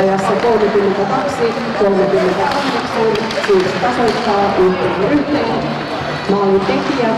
Ajassa 32, 38, siis tasoittaa yhteen yhteen. Maalin tekijä,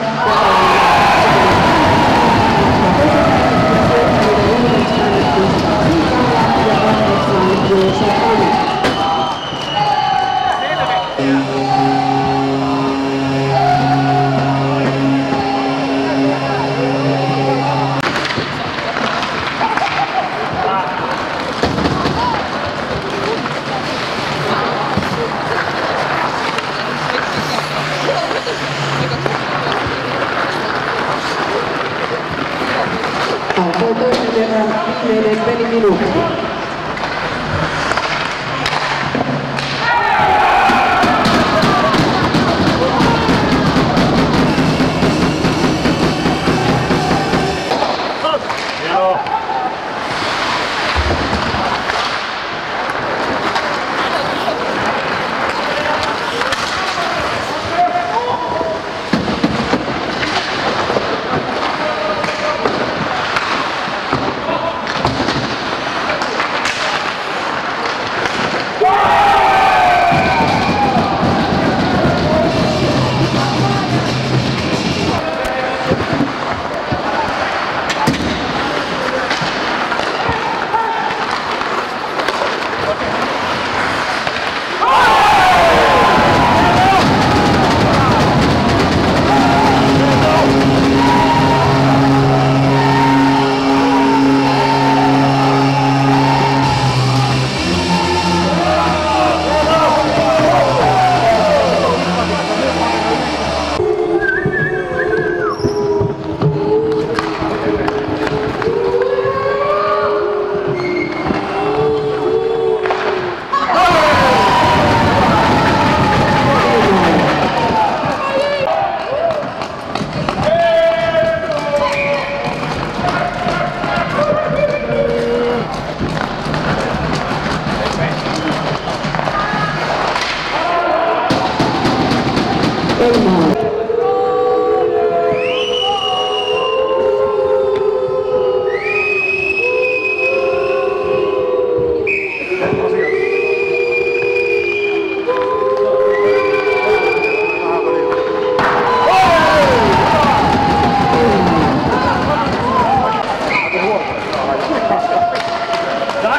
للبني ملوك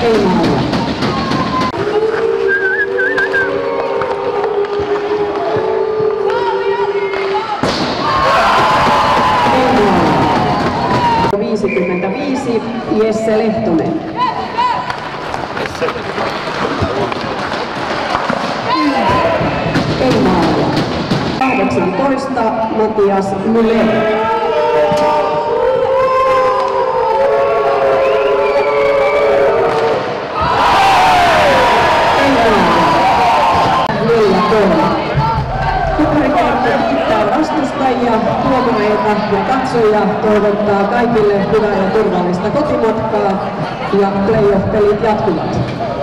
Seinäjoella. Jesse Lehtonen. Seinäjoella. 18 Matias Müller. kavereita ja katsojia toivottaa kaikille hyvää ja turvallista kotimatkaa ja playoff-pelit jatkuvat.